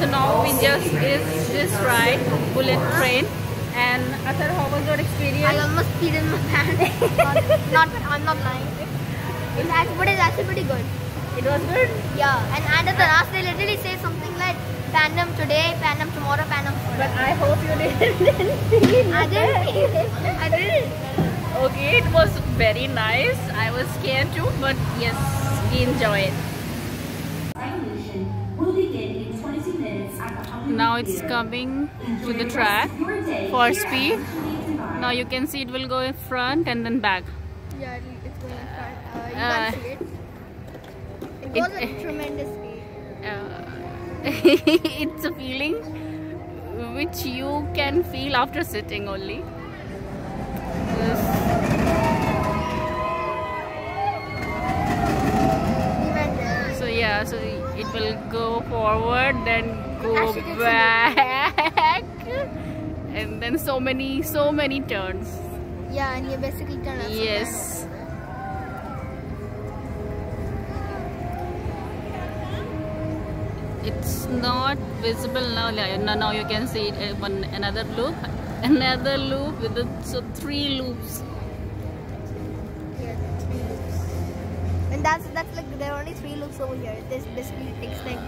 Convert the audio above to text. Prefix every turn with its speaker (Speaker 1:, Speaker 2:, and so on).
Speaker 1: So now we just is this ride bullet train. And Athar, how was your experience?
Speaker 2: I almost peed in my pants. not, not, I'm not lying. It's actually, but it's actually pretty good.
Speaker 1: It was good.
Speaker 2: Yeah, and, and at the last they literally say something like Pandem today, Pandem tomorrow, Pandem
Speaker 1: But. I hope you didn't.
Speaker 2: I didn't. I didn't.
Speaker 1: Okay, it was very nice. I was scared too, but yes, we enjoyed.
Speaker 3: Revolution will begin in 20 minutes at the Hollywood
Speaker 1: Now it's coming to the track
Speaker 3: rest of your day
Speaker 1: for speed. Now you can see it will go in front and then back.
Speaker 2: Yeah, it's going in front. Uh, you
Speaker 1: Uh,
Speaker 2: see it. It goes
Speaker 1: it-
Speaker 2: at tremendous speed.
Speaker 1: Uh, it's a feeling which you can feel after sitting only. Yes.
Speaker 2: Even
Speaker 1: So it will go forward, then go
Speaker 2: Actually, it's a-
Speaker 1: back, and then so many, so many turns.
Speaker 2: Yeah, and you basically turn down.
Speaker 1: Yes. It's not visible now. Now now you can see it, uh, one another loop, another loop with the so three loops.
Speaker 2: Yeah, three loops. And that's that's like there are only three loops over here. This basically takes like